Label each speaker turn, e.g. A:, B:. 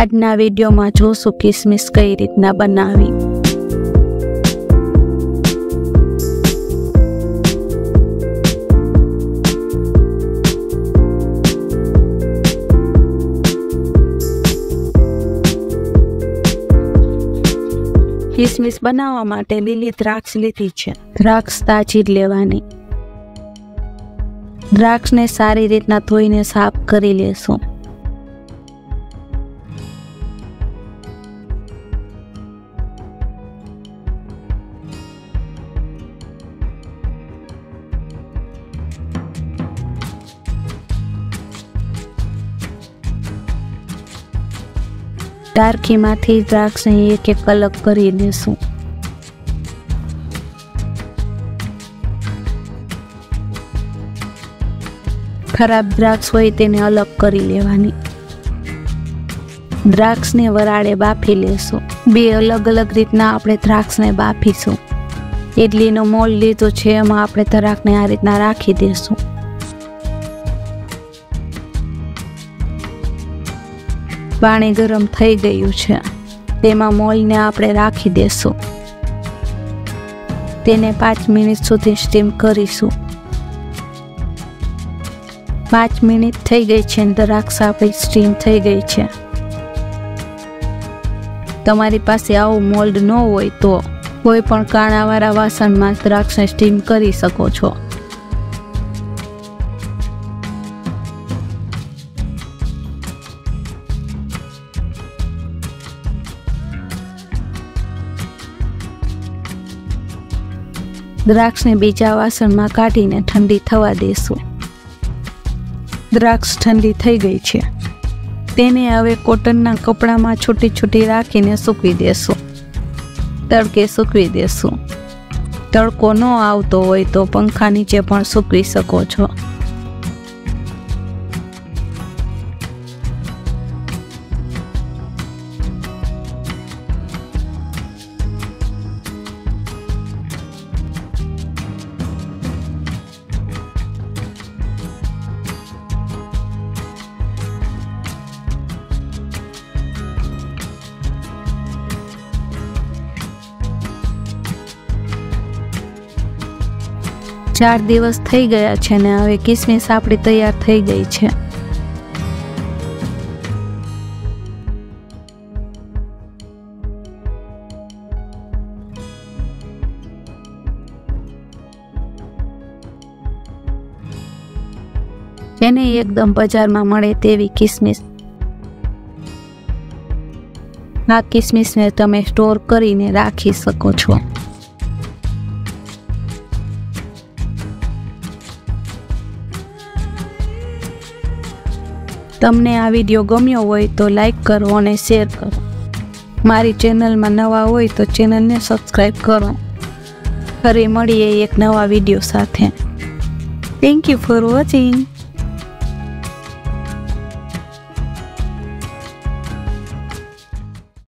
A: આજના વિડીયોમાં જોશું કિસમિસ કઈ રીતના બનાવી. કિસમિસ બનાવવા માટે લીલી દ્રાક્ષ લીધી છે. દ્રાક્ષ તાજી જ લેવાની. દ્રાક્ષને સારી રીતના ધોઈને સાફ કરી લેશું. ટારકીમાંથી દ્રાક્ષને એક એક અલગ કરી દેશું. ખરાબ દ્રાક્ષ હોય તેને અલગ કરી લેવાની. દ્રાક્ષને વરાળે બાફી લેશું. બે અલગ અલગ રીતના આપણે દ્રાક્ષને બાફીશું. ઇડલીનો મોલ લીધો છે, એમાં આપણે દ્રાક્ષને આ રીતના રાખી દેશું. પાણી ગરમ થઈ ગયું છે. તેમાં મોલને આપણે રાખી દેશું. તેને પાંચ મિનિટ સુધી સ્ટીમ કરીશું. પાંચ મિનિટ થઈ ગઈ છે દ્રાક્ષ આપણી સ્ટીમ થઈ ગઈ છે. તમારી પાસે આવું મોલ્ડ ન હોય તો કોઈ પણ કાણાવાળા વાસણમાં દ્રાક્ષને સ્ટીમ કરી શકો છો. દ્રાક્ષને બીજા વાસણમાં કાઢીને ઠંડી થવા દેશું. દ્રાક્ષ ઠંડી થઈ ગઈ છે. તેને હવે કોટનના કપડામાં છૂટી છૂટી રાખીને સૂકવી દેશું. તડકે સૂકવી દેશું. તડકો ન આવતો હોય તો પંખા નીચે પણ સૂકવી શકો છો. ચાર દિવસ થઈ ગયા છે ને હવે કિસમિસ આપણી તૈયાર થઈ ગઈ છે. એને એકદમ બજારમાં મળે તેવી કિસમિસ. આ કિસમિસને તમે સ્ટોર કરીને રાખી શકો છો. તમને આ વીડિયો ગમ્યો હોય તો લાઈક કરો અને શેર કરો. મારી ચેનલમાં નવા હોય તો ચેનલને સબસ્ક્રાઈબ કરો. ફરી મળીએ એક નવા વીડિયો સાથે. Thank you for watching